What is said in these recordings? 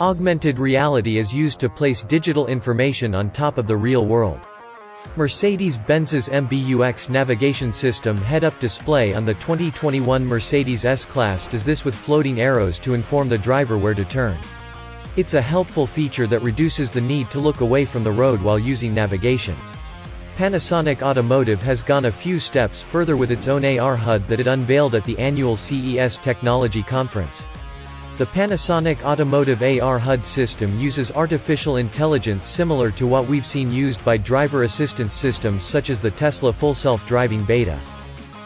Augmented reality is used to place digital information on top of the real world. Mercedes-Benz's MBUX navigation system head-up display on the 2021 Mercedes S-Class does this with floating arrows to inform the driver where to turn. It's a helpful feature that reduces the need to look away from the road while using navigation. Panasonic Automotive has gone a few steps further with its own AR HUD that it unveiled at the annual CES Technology Conference. The Panasonic Automotive AR HUD system uses artificial intelligence similar to what we've seen used by driver assistance systems such as the Tesla Full Self-Driving Beta.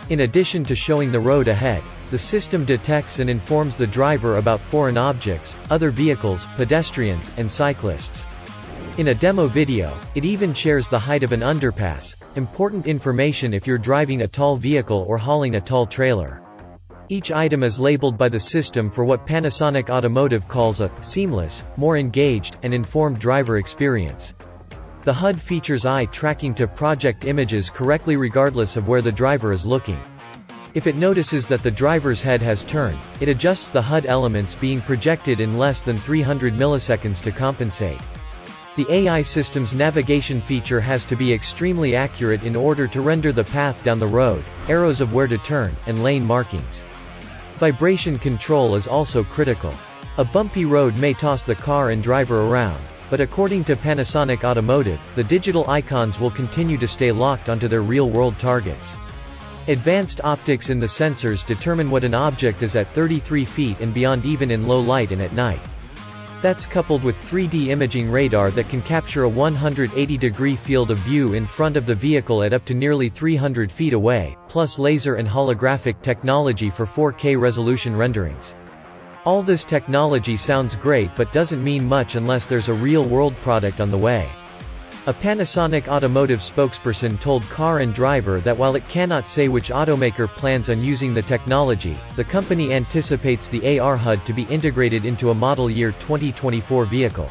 In addition to showing the road ahead, the system detects and informs the driver about foreign objects, other vehicles, pedestrians, and cyclists. In a demo video, it even shares the height of an underpass, important information if you're driving a tall vehicle or hauling a tall trailer. Each item is labeled by the system for what Panasonic Automotive calls a seamless, more engaged, and informed driver experience. The HUD features eye tracking to project images correctly regardless of where the driver is looking. If it notices that the driver's head has turned, it adjusts the HUD elements being projected in less than 300 milliseconds to compensate. The AI system's navigation feature has to be extremely accurate in order to render the path down the road, arrows of where to turn, and lane markings. Vibration control is also critical. A bumpy road may toss the car and driver around, but according to Panasonic Automotive, the digital icons will continue to stay locked onto their real-world targets. Advanced optics in the sensors determine what an object is at 33 feet and beyond even in low light and at night. That's coupled with 3D imaging radar that can capture a 180-degree field of view in front of the vehicle at up to nearly 300 feet away, plus laser and holographic technology for 4K resolution renderings. All this technology sounds great but doesn't mean much unless there's a real-world product on the way. A Panasonic automotive spokesperson told Car and Driver that while it cannot say which automaker plans on using the technology, the company anticipates the AR HUD to be integrated into a model year 2024 vehicle.